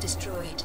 destroyed.